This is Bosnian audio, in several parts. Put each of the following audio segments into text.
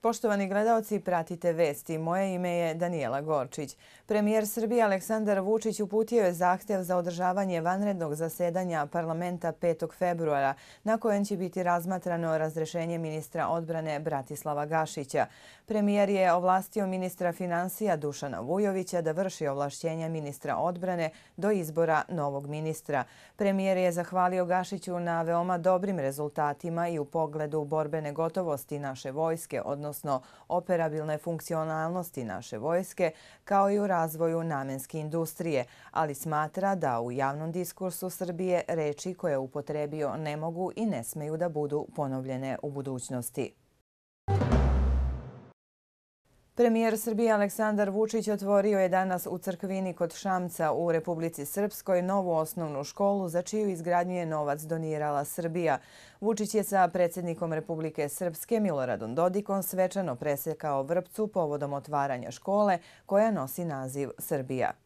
Poštovani gledalci, pratite vesti. Moje ime je Danijela Gorčić. Premijer Srbije Aleksandar Vučić uputio je zahtev za održavanje vanrednog zasedanja parlamenta 5. februara, na kojem će biti razmatrano razrešenje ministra odbrane Bratislava Gašića. Premijer je ovlastio ministra financija Dušana Vujovića da vrši ovlašćenja ministra odbrane do izbora novog ministra. Premijer je zahvalio Gašiću na veoma dobrim rezultatima i u pogledu borbene gotovosti naše vojske, odnosno odnosno operabilne funkcionalnosti naše vojske, kao i u razvoju namenske industrije, ali smatra da u javnom diskursu Srbije reči koje upotrebio ne mogu i ne smeju da budu ponovljene u budućnosti. Premijer Srbije Aleksandar Vučić otvorio je danas u crkvini kod Šamca u Republici Srpskoj novu osnovnu školu za čiju izgradnju je novac donirala Srbija. Vučić je sa predsjednikom Republike Srpske Miloradom Dodikom svečano presekao vrpcu povodom otvaranja škole koja nosi naziv Srbija.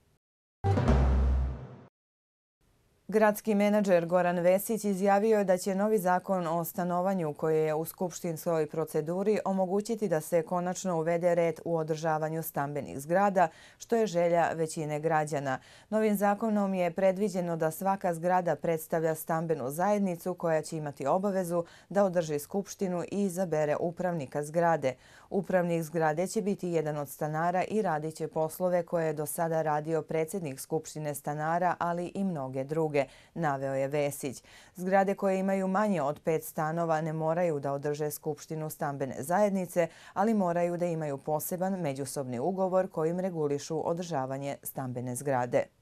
Gradski menadžer Goran Vesić izjavio je da će novi zakon o stanovanju koji je u skupštinskoj proceduri omogućiti da se konačno uvede red u održavanju stambenih zgrada, što je želja većine građana. Novim zakonom je predviđeno da svaka zgrada predstavlja stambenu zajednicu koja će imati obavezu da održi skupštinu i izabere upravnika zgrade. Upravnik zgrade će biti jedan od stanara i radit će poslove koje je do sada radio predsjednik skupštine stanara, ali i mnoge druge usluge, naveo je Vesić. Zgrade koje imaju manje od pet stanova ne moraju da održe Skupštinu stambene zajednice, ali moraju da imaju poseban međusobni ugovor kojim regulišu održavanje stambene zgrade.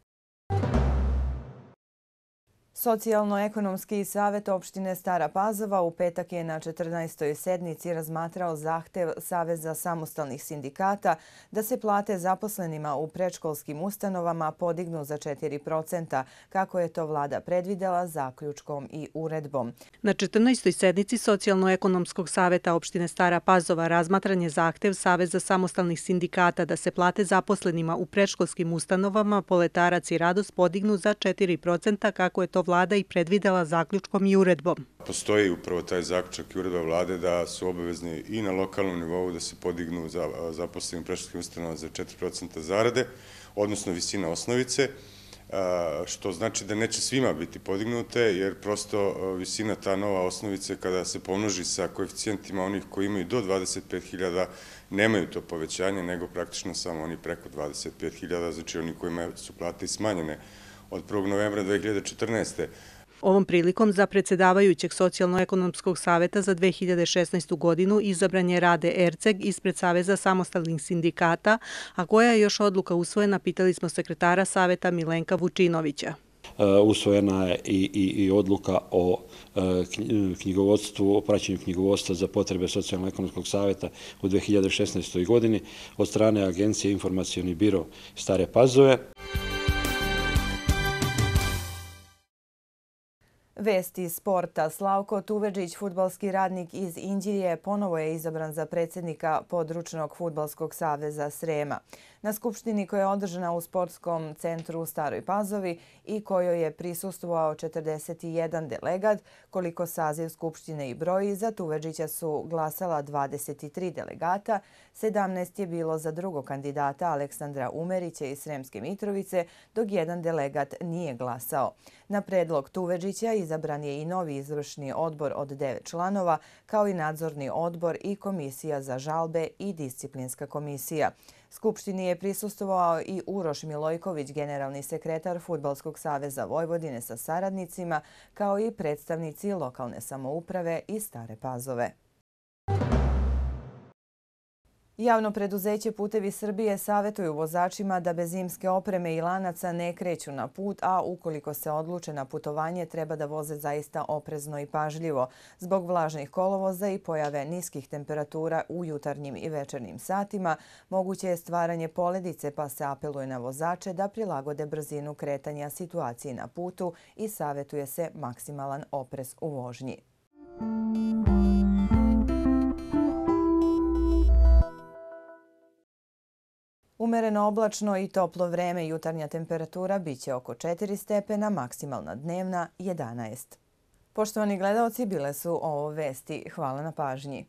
Socijalno-ekonomski savjet opštine Stara Pazova u petak je na 14. sednici razmatrao zahtev Saveza samostalnih sindikata da se plate zaposlenima u prečkolskim ustanovama podignu za 4%, kako je to vlada predvidela zaključkom i uredbom. Na 14. sednici Socijalno-ekonomskog savjeta opštine Stara Pazova razmatran je zahtev Saveza samostalnih sindikata da se plate zaposlenima u prečkolskim ustanovama poletarac i radost podignu za 4%, kako je to vlada i predvidela zaključkom i uredbom. Postoji upravo taj zaključak i uredba vlade da su obavezni i na lokalnom nivou da se podignu za zaposlenim preškolskim ustanova za 4% zarade, odnosno visina osnovice, što znači da neće svima biti podignute, jer prosto visina ta nova osnovice kada se pomnoži sa koeficijentima onih koji imaju do 25.000 nemaju to povećanje, nego praktično samo oni preko 25.000, znači oni kojima su plate smanjene od 1. novembra 2014. Ovom prilikom za predsjedavajućeg socijalno-ekonomskog saveta za 2016. godinu izabran je Rade Erceg ispred Saveza samostalnih sindikata, a koja je još odluka usvojena, pitali smo sekretara saveta Milenka Vučinovića. E, usvojena je i odluka o e, knjigovodstvu, o praćenju knjigovodstva za potrebe socijalno-ekonomskog saveta u 2016. godini od strane Agencije informacijalni biro Stare Pazove. Vesti sporta. Slavko Tuveđić, futbalski radnik iz Indije, ponovo je izabran za predsjednika Područnog futbalskog saveza Srema na Skupštini koja je održana u sportskom centru u Staroj Pazovi i kojoj je prisustovao 41 delegat, koliko saziv Skupštine i broji, za Tuveđića su glasala 23 delegata, 17 je bilo za drugog kandidata Aleksandra Umerića iz Sremske Mitrovice, dok jedan delegat nije glasao. Na predlog Tuveđića izabran je i novi izvršni odbor od devet članova, kao i nadzorni odbor i komisija za žalbe i disciplinska komisija. Skupštini je prisustovao i Uroš Milojković, generalni sekretar Futbalskog saveza Vojvodine sa saradnicima, kao i predstavnici lokalne samouprave i Stare Pazove. Javno preduzeće Putevi Srbije savjetuju vozačima da bez zimske opreme i lanaca ne kreću na put, a ukoliko se odluče na putovanje, treba da voze zaista oprezno i pažljivo. Zbog vlažnih kolovoza i pojave niskih temperatura u jutarnjim i večernim satima, moguće je stvaranje poledice pa se apeluje na vozače da prilagode brzinu kretanja situaciji na putu i savjetuje se maksimalan oprez u vožnji. Umereno oblačno i toplo vreme, jutarnja temperatura biće oko 4 stepena, maksimalna dnevna 11. Poštovani gledalci, bile su ovo vesti. Hvala na pažnji.